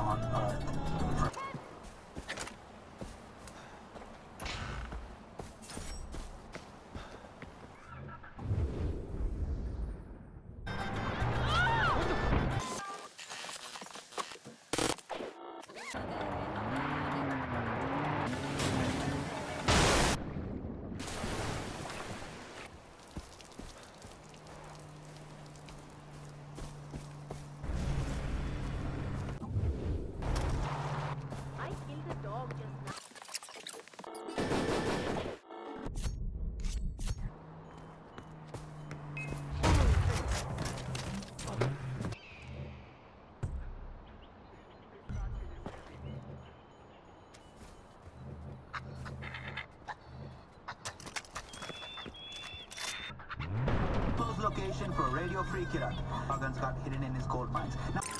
on Earth. Location for Radio Free. Our guns got hidden in his gold mines. Now